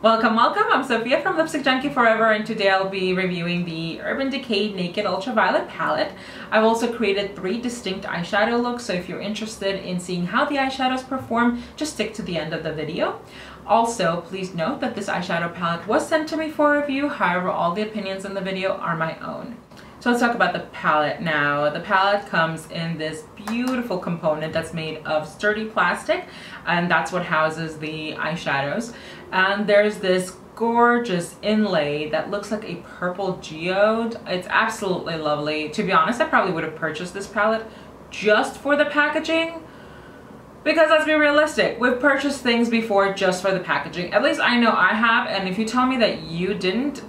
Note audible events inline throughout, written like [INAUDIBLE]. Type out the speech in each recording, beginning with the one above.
Welcome, welcome. I'm Sophia from Lipstick Junkie Forever and today I'll be reviewing the Urban Decay Naked Ultraviolet palette. I've also created three distinct eyeshadow looks, so if you're interested in seeing how the eyeshadows perform, just stick to the end of the video. Also, please note that this eyeshadow palette was sent to me for review, however all the opinions in the video are my own. So let's talk about the palette now. The palette comes in this beautiful component that's made of sturdy plastic and that's what houses the eyeshadows. And there's this gorgeous inlay that looks like a purple geode. It's absolutely lovely. To be honest, I probably would have purchased this palette just for the packaging because let's be realistic, we've purchased things before just for the packaging. At least I know I have and if you tell me that you didn't,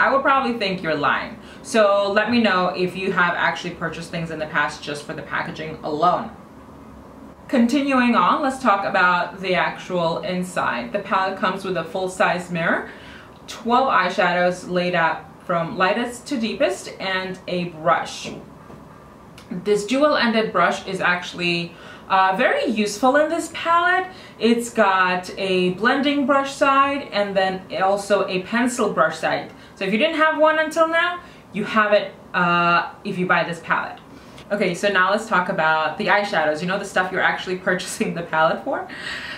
I would probably think you're lying. So let me know if you have actually purchased things in the past just for the packaging alone. Continuing on, let's talk about the actual inside. The palette comes with a full-size mirror, 12 eyeshadows laid out from lightest to deepest, and a brush. This dual-ended brush is actually uh, very useful in this palette. It's got a blending brush side and then also a pencil brush side. So if you didn't have one until now, you have it uh, if you buy this palette. Okay, so now let's talk about the eyeshadows. You know the stuff you're actually [LAUGHS] purchasing the palette for?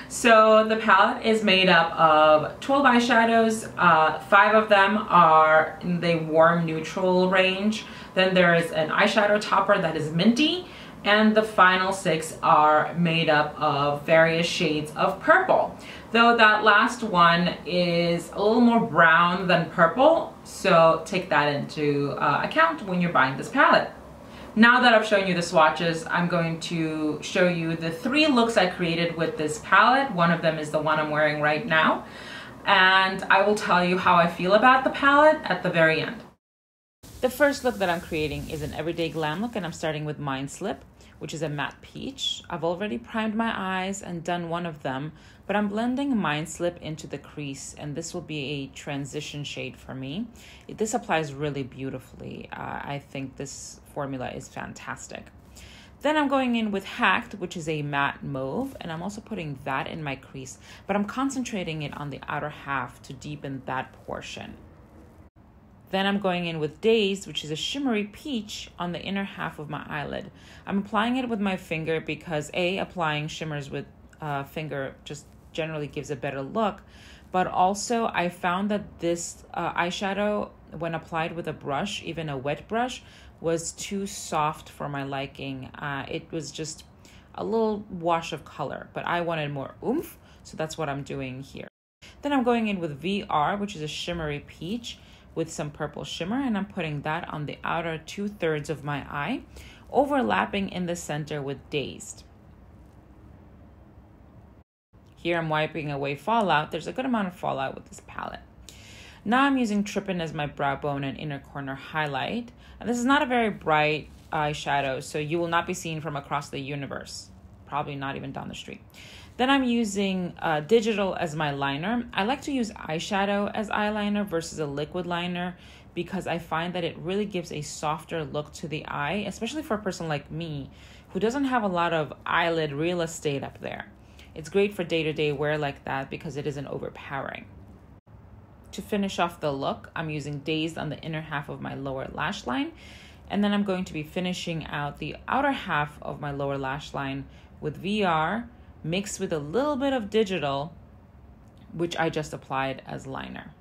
So the palette is made up of 12 eyeshadows. Uh, five of them are in the warm neutral range. Then there is an eyeshadow topper that is minty and the final six are made up of various shades of purple. Though that last one is a little more brown than purple, so take that into uh, account when you're buying this palette. Now that I've shown you the swatches, I'm going to show you the three looks I created with this palette. One of them is the one I'm wearing right now. And I will tell you how I feel about the palette at the very end. The first look that I'm creating is an everyday glam look and I'm starting with Mind Slip which is a matte peach. I've already primed my eyes and done one of them, but I'm blending Mind Slip into the crease, and this will be a transition shade for me. This applies really beautifully. Uh, I think this formula is fantastic. Then I'm going in with Hacked, which is a matte mauve, and I'm also putting that in my crease, but I'm concentrating it on the outer half to deepen that portion. Then I'm going in with Dazed, which is a shimmery peach on the inner half of my eyelid. I'm applying it with my finger because A, applying shimmers with uh, finger just generally gives a better look. But also I found that this uh, eyeshadow, when applied with a brush, even a wet brush, was too soft for my liking. Uh, it was just a little wash of color, but I wanted more oomph, so that's what I'm doing here. Then I'm going in with VR, which is a shimmery peach with some purple shimmer and I'm putting that on the outer two thirds of my eye, overlapping in the center with Dazed. Here I'm wiping away fallout. There's a good amount of fallout with this palette. Now I'm using Trippin as my brow bone and inner corner highlight. And this is not a very bright eyeshadow, so you will not be seen from across the universe. Probably not even down the street. Then I'm using uh, digital as my liner. I like to use eyeshadow as eyeliner versus a liquid liner because I find that it really gives a softer look to the eye, especially for a person like me who doesn't have a lot of eyelid real estate up there. It's great for day to day wear like that because it isn't overpowering. To finish off the look, I'm using Dazed on the inner half of my lower lash line, and then I'm going to be finishing out the outer half of my lower lash line with VR mixed with a little bit of digital, which I just applied as liner.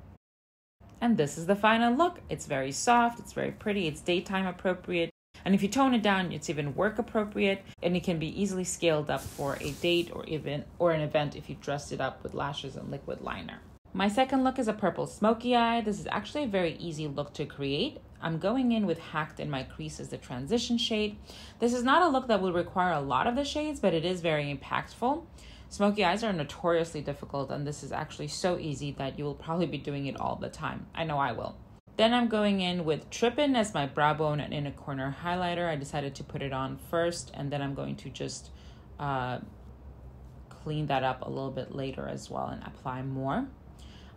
And this is the final look. It's very soft, it's very pretty, it's daytime appropriate. And if you tone it down, it's even work appropriate and it can be easily scaled up for a date or even or an event if you dressed it up with lashes and liquid liner. My second look is a purple smoky eye. This is actually a very easy look to create. I'm going in with Hacked in my crease as the transition shade. This is not a look that will require a lot of the shades, but it is very impactful. Smoky eyes are notoriously difficult, and this is actually so easy that you will probably be doing it all the time. I know I will. Then I'm going in with Trippin as my brow bone and inner corner highlighter. I decided to put it on first, and then I'm going to just uh, clean that up a little bit later as well and apply more.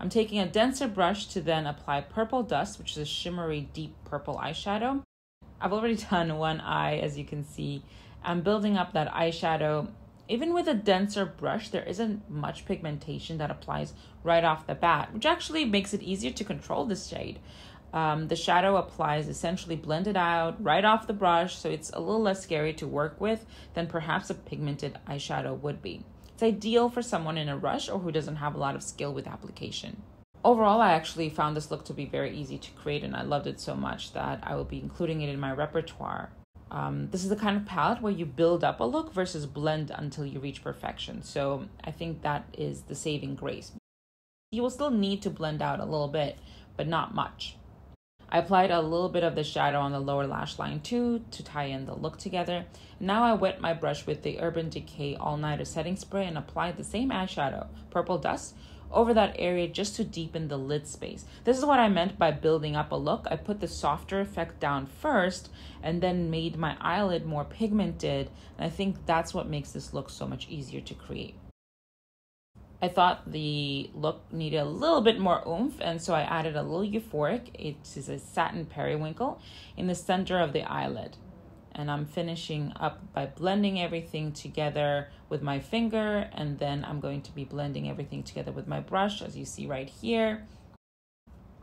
I'm taking a denser brush to then apply Purple Dust, which is a shimmery deep purple eyeshadow. I've already [LAUGHS] done one eye, as you can see. I'm building up that eyeshadow Even with a denser brush, there isn't much pigmentation that applies right off the bat, which actually makes it easier to control this shade. Um, the shadow applies essentially blended out right off the brush, so it's a little less scary to work with than perhaps a pigmented eyeshadow would be. It's ideal for someone in a rush or who doesn't have a lot of skill with application. Overall, I actually found this look to be very easy to create and I loved it so much that I will be including it in my repertoire. Um, this is the kind of palette where you build up a look versus blend until you reach perfection. So I think that is the saving grace. You will still need to blend out a little bit, but not much. I applied a little bit of the shadow on the lower lash line too to tie in the look together. Now I wet my brush with the Urban Decay All Nighter Setting Spray and applied the same eyeshadow, Purple Dust, over that area just to deepen the lid space. This is what I meant by building up a look. I put the softer effect down first and then made my eyelid more pigmented. And I think that's what makes this look so much easier to create. I thought the look needed a little bit more oomph, and so I added a little euphoric. It is a satin periwinkle in the center of the eyelid. And I'm finishing up by blending everything together with my finger, and then I'm going to be blending everything together with my brush, as you see right here.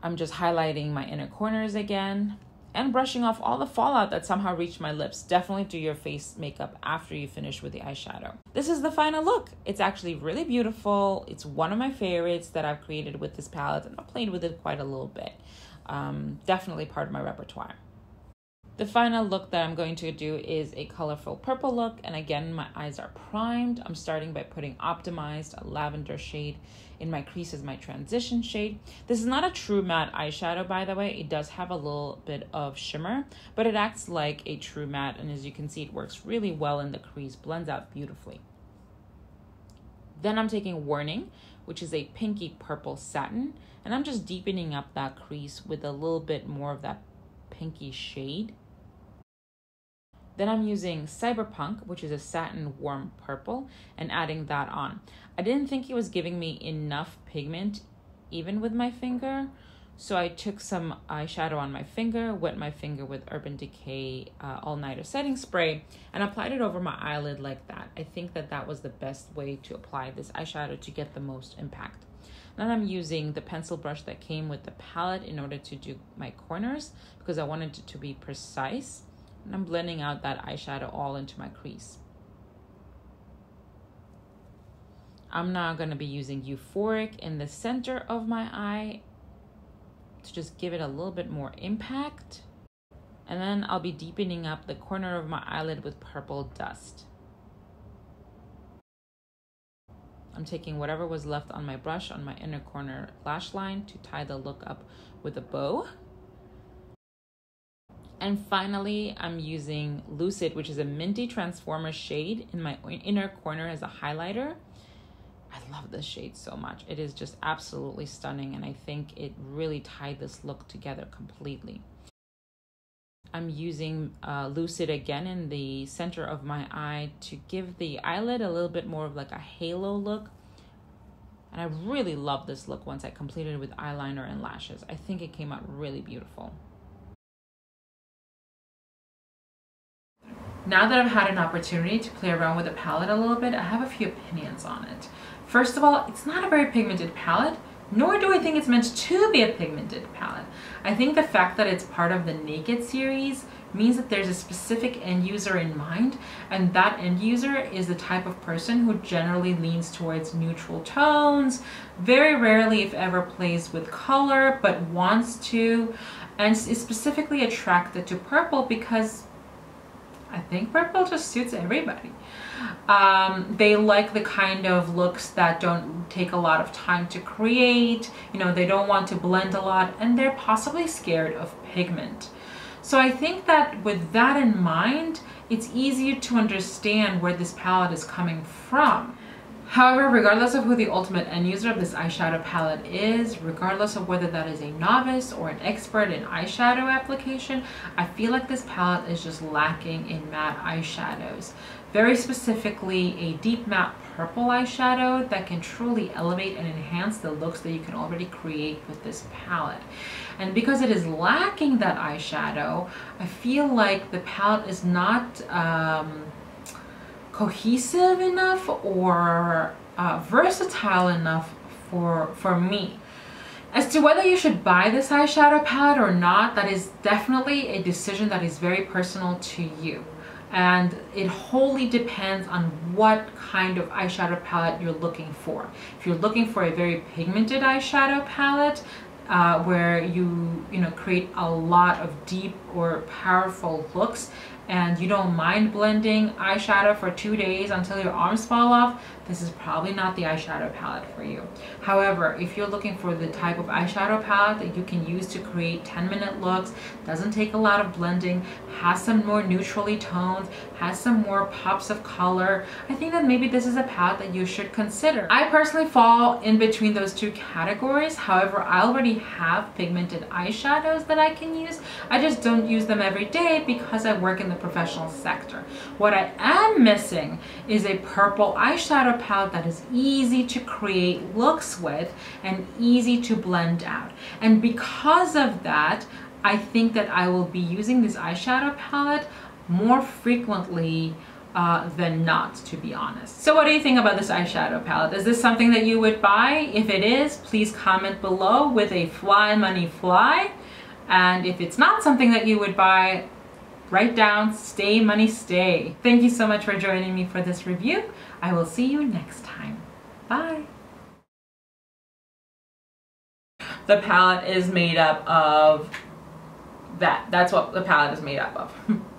I'm just highlighting my inner corners again and brushing off all the fallout that somehow reached my lips. Definitely do your face makeup after you finish with the eyeshadow. This is the final look. It's actually really beautiful. It's one of my favorites that I've created with this palette and I've played with it quite a little bit. Um, definitely part of my repertoire. The final look that I'm going to do is a colorful purple look. And again, my eyes are primed. I'm starting by putting Optimized, a lavender shade in my crease as my transition shade. This is not a true matte eyeshadow, by the way. It does have a little bit of shimmer, but it acts like a true matte. And as you can see, it works really well in the crease, blends out beautifully. Then I'm taking Warning, which is a pinky purple satin, and I'm just deepening up that crease with a little bit more of that pinky shade. Then I'm using Cyberpunk, which is a satin warm purple, and adding that on. I didn't think it was giving me enough pigment even with my finger, so I took some eyeshadow on my finger, wet my finger with Urban Decay uh, All Nighter Setting Spray, and applied it over my eyelid like that. I think that that was the best way to apply this eyeshadow to get the most impact. Then I'm using the pencil brush that came with the palette in order to do my corners because I wanted it to be precise. And I'm blending out that eyeshadow all into my crease. I'm now going to be using Euphoric in the center of my eye to just give it a little bit more impact. And then I'll be deepening up the corner of my eyelid with Purple Dust. I'm taking whatever was left on my brush on my inner corner lash line to tie the look up with a bow. And finally, I'm using Lucid, which is a minty transformer shade in my inner corner as a highlighter. I love this shade so much. It is just absolutely stunning, and I think it really tied this look together completely. I'm using uh, Lucid again in the center of my eye to give the eyelid a little bit more of like a halo look. And I really love this look once I completed it with eyeliner and lashes. I think it came out really beautiful. Now that I've had an opportunity to play around with the palette a little bit, I have a few opinions on it. First of all, it's not a very pigmented palette, nor do I think it's meant to be a pigmented palette. I think the fact that it's part of the Naked series means that there's a specific end user in mind, and that end user is the type of person who generally leans towards neutral tones, very rarely, if ever, plays with color, but wants to, and is specifically attracted to purple because I think purple just suits everybody. Um, they like the kind of looks that don't take a lot of time to create, you know, they don't want to blend a lot, and they're possibly scared of pigment. So I think that with that in mind, it's easier to understand where this palette is coming from. However, regardless of who the ultimate end user of this eyeshadow palette is, regardless of whether that is a novice or an expert in eyeshadow application, I feel like this palette is just lacking in matte eyeshadows. Very specifically, a deep matte purple eyeshadow that can truly elevate and enhance the looks that you can already create with this palette. And because it is lacking that eyeshadow, I feel like the palette is not um, cohesive enough or uh, versatile enough for, for me. As to whether you should buy this eyeshadow palette or not, that is definitely a decision that is very personal to you. And it wholly depends on what kind of eyeshadow palette you're looking for. If you're looking for a very pigmented eyeshadow palette, uh, where you you know create a lot of deep or powerful looks and you don't mind blending eyeshadow for two days until your arms fall off, this is probably not the eyeshadow palette for you. However, if you're looking for the type of eyeshadow palette that you can use to create 10 minute looks, doesn't take a lot of blending, has some more neutrally toned, has some more pops of color, I think that maybe this is a palette that you should consider. I personally fall in between those two categories. However, I already have pigmented eyeshadows that I can use. I just don't use them every day because I work in the professional sector. What I am missing is a purple eyeshadow palette that is easy to create looks with and easy to blend out. And because of that, I think that I will be using this eyeshadow palette more frequently uh, than not, to be honest. So what do you think about this eyeshadow palette? Is this something that you would buy? If it is, please comment below with a fly money fly. And if it's not something that you would buy, write down stay money stay. Thank you so much for joining me for this review. I will see you next time. Bye. The palette is made up of that. That's what the palette is made up of. [LAUGHS]